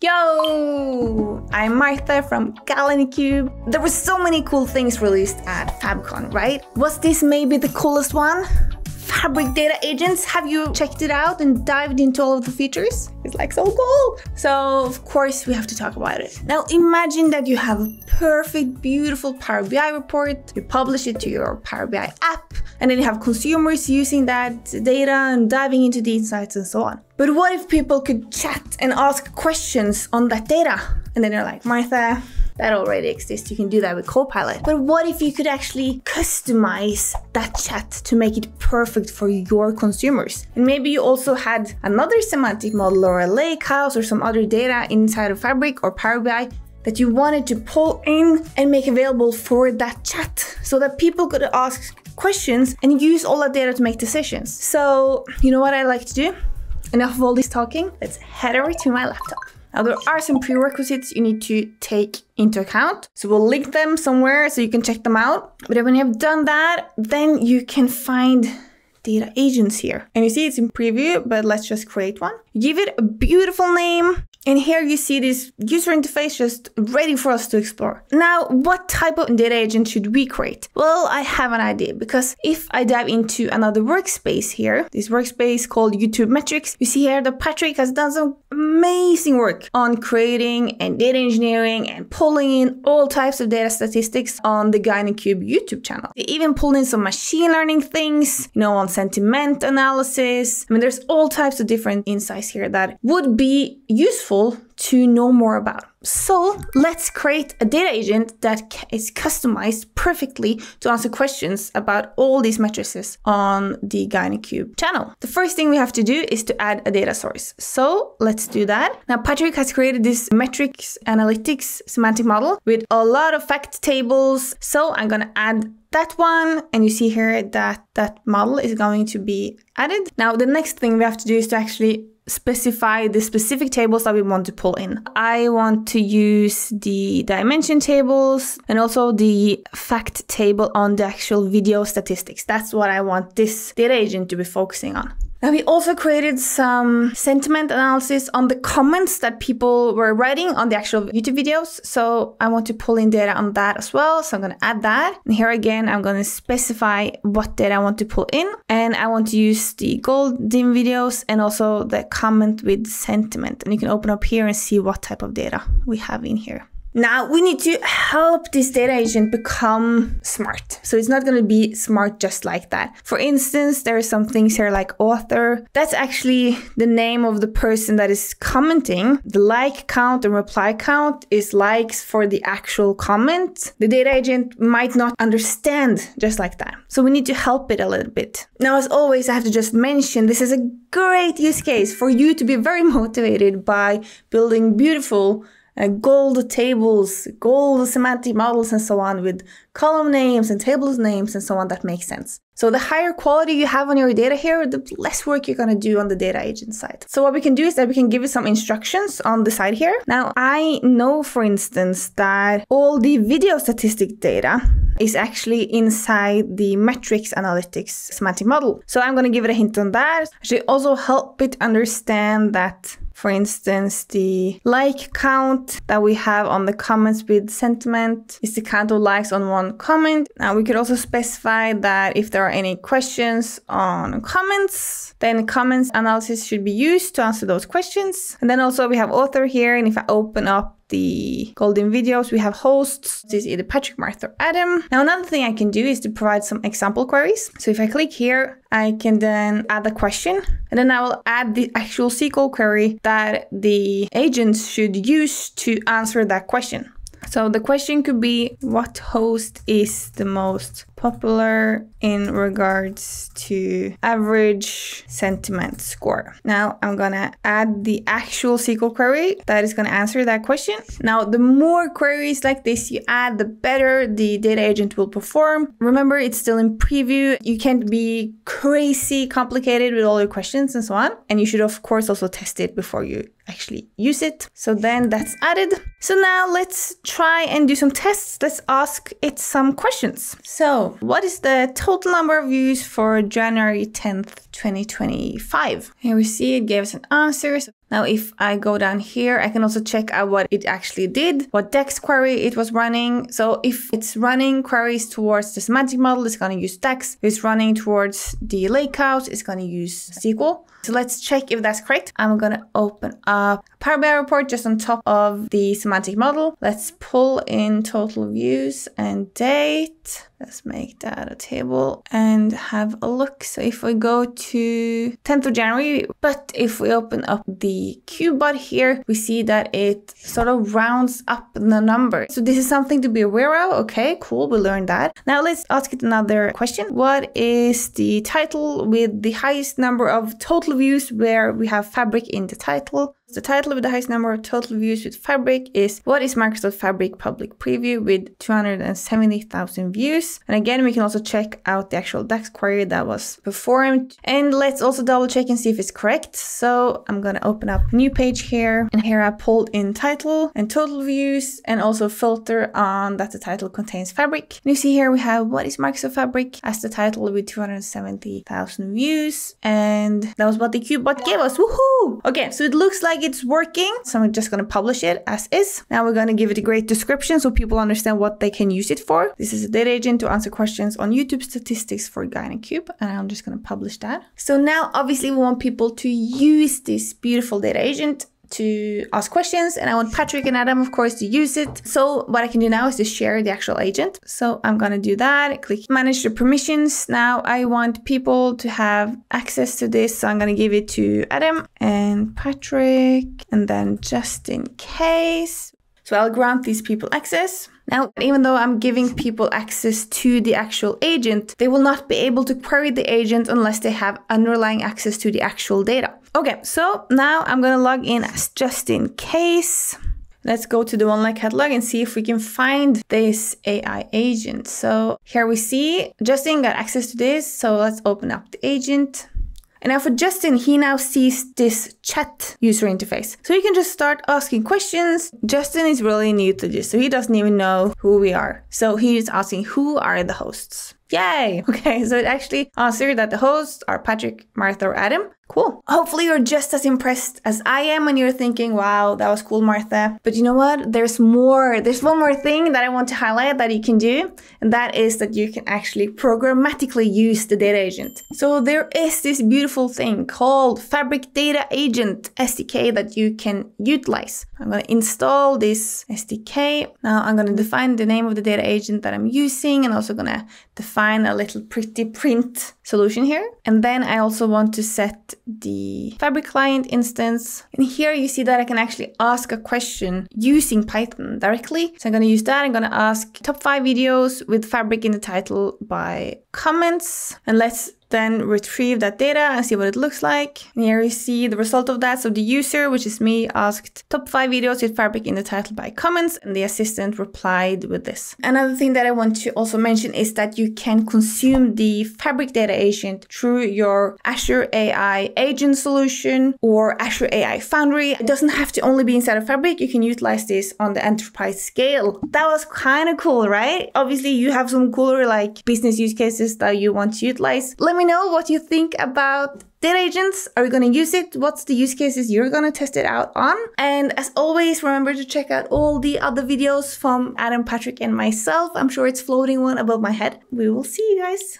Yo! I'm Martha from Cube. There were so many cool things released at FabCon, right? Was this maybe the coolest one? Fabric Data Agents. Have you checked it out and dived into all of the features? It's like so cool. So of course we have to talk about it. Now imagine that you have a perfect, beautiful Power BI report. You publish it to your Power BI app and then you have consumers using that data and diving into the insights and so on. But what if people could chat and ask questions on that data? And then they're like, Martha, that already exists. You can do that with Copilot. But what if you could actually customize that chat to make it perfect for your consumers? And maybe you also had another semantic model or a lakehouse or some other data inside of Fabric or Power BI that you wanted to pull in and make available for that chat so that people could ask questions and use all that data to make decisions. So, you know what I like to do? Enough of all this talking, let's head over to my laptop. Now there are some prerequisites you need to take into account. So we'll link them somewhere so you can check them out. But when you have done that, then you can find data agents here. And you see it's in preview, but let's just create one. Give it a beautiful name. And here you see this user interface just ready for us to explore. Now, what type of data agent should we create? Well, I have an idea because if I dive into another workspace here, this workspace called YouTube Metrics, you see here that Patrick has done some amazing work on creating and data engineering and pulling in all types of data statistics on the Cube YouTube channel. They even pulled in some machine learning things, you know, on sentiment analysis. I mean, there's all types of different insights here that would be useful to know more about. So let's create a data agent that is customized perfectly to answer questions about all these matrices on the Cube channel. The first thing we have to do is to add a data source. So let's do that. Now Patrick has created this metrics analytics semantic model with a lot of fact tables. So I'm to add that one and you see here that that model is going to be added. Now the next thing we have to do is to actually specify the specific tables that we want to pull in. I want to use the dimension tables and also the fact table on the actual video statistics. That's what I want this data agent to be focusing on. Now we also created some sentiment analysis on the comments that people were writing on the actual YouTube videos. So I want to pull in data on that as well. So I'm going to add that. And here again, I'm going to specify what data I want to pull in. And I want to use the gold dim videos and also the comment with sentiment. And you can open up here and see what type of data we have in here. Now we need to help this data agent become smart. So it's not going to be smart just like that. For instance, there are some things here like author. That's actually the name of the person that is commenting. The like count and reply count is likes for the actual comment. The data agent might not understand just like that. So we need to help it a little bit. Now, as always, I have to just mention this is a great use case for you to be very motivated by building beautiful uh, gold tables, gold semantic models, and so on with column names and tables names and so on that makes sense. So the higher quality you have on your data here, the less work you're going to do on the data agent side. So what we can do is that we can give you some instructions on the side here. Now I know, for instance, that all the video statistic data is actually inside the metrics analytics semantic model. So I'm going to give it a hint on that. Actually also help it understand that for instance, the like count that we have on the comments with sentiment is the count of likes on one comment. Now we could also specify that if there are any questions on comments, then comments analysis should be used to answer those questions. And then also we have author here. And if I open up the gold dim videos, we have hosts. This is either Patrick, Martha, or Adam. Now, another thing I can do is to provide some example queries. So if I click here, I can then add a question and then I will add the actual SQL query that the agents should use to answer that question. So the question could be what host is the most popular in regards to average sentiment score. Now I'm gonna add the actual SQL query that is gonna answer that question. Now the more queries like this you add, the better the data agent will perform. Remember, it's still in preview. You can't be crazy complicated with all your questions and so on. And you should of course also test it before you actually use it. So then that's added. So now let's try and do some tests. Let's ask it some questions. So what is the total number of views for January 10th, 2025? Here we see it gave us an answer. Now, if I go down here, I can also check out what it actually did, what DAX query it was running. So if it's running queries towards the semantic model, it's going to use DAX. If it's running towards the lakehouse, it's going to use SQL. So let's check if that's correct. I'm going to open up Power BI report just on top of the semantic model. Let's pull in total views and date. Let's make that a table and have a look. So if we go to 10th of January, but if we open up the QBot here, we see that it sort of rounds up the number. So this is something to be aware of. Okay, cool. We learned that. Now let's ask it another question. What is the title with the highest number of total views where we have fabric in the title? The title with the highest number of total views with Fabric is What is Microsoft Fabric Public Preview with 270,000 views. And again, we can also check out the actual DAX query that was performed. And let's also double check and see if it's correct. So I'm to open up a new page here. And here I pulled in title and total views and also filter on that the title contains Fabric. And you see here we have What is Microsoft Fabric as the title with 270,000 views. And that was what the QBot gave us. Woohoo! Okay, so it looks like like it's working. So I'm just going to publish it as is. Now we're going to give it a great description so people understand what they can use it for. This is a data agent to answer questions on YouTube statistics for Cube, And I'm just going to publish that. So now obviously we want people to use this beautiful data agent to ask questions and I want Patrick and Adam of course to use it. So what I can do now is to share the actual agent. So I'm gonna do that, click manage the permissions. Now I want people to have access to this. So I'm gonna give it to Adam and Patrick and then just in case. So I'll grant these people access. Now, even though I'm giving people access to the actual agent, they will not be able to query the agent unless they have underlying access to the actual data. Okay, so now I'm gonna log in as Justin Case. Let's go to the OneLake catalog and see if we can find this AI agent. So here we see Justin got access to this. So let's open up the agent. And now for Justin, he now sees this chat user interface. So he can just start asking questions. Justin is really new to this, so he doesn't even know who we are. So he's asking, who are the hosts? Yay! Okay, so it actually answered that the hosts are Patrick, Martha, or Adam. Cool. Hopefully you're just as impressed as I am when you're thinking, wow, that was cool, Martha. But you know what? There's more. There's one more thing that I want to highlight that you can do. And that is that you can actually programmatically use the data agent. So there is this beautiful thing called Fabric Data Agent SDK that you can utilize. I'm going to install this SDK. Now I'm going to define the name of the data agent that I'm using and also going to define a little pretty print solution here. And then I also want to set the Fabric client instance. And here you see that I can actually ask a question using Python directly. So I'm going to use that. I'm going to ask top five videos with Fabric in the title by comments. And let's then retrieve that data and see what it looks like. And here you see the result of that. So the user, which is me, asked top five videos with Fabric in the title by comments, and the assistant replied with this. Another thing that I want to also mention is that you can consume the Fabric data agent through your Azure AI agent solution or Azure AI Foundry. It doesn't have to only be inside of Fabric. You can utilize this on the enterprise scale. That was kind of cool, right? Obviously, you have some cooler like business use cases that you want to utilize. Let me know what you think about data agents. Are you going to use it? What's the use cases you're going to test it out on? And as always, remember to check out all the other videos from Adam, Patrick, and myself. I'm sure it's floating one above my head. We will see you guys.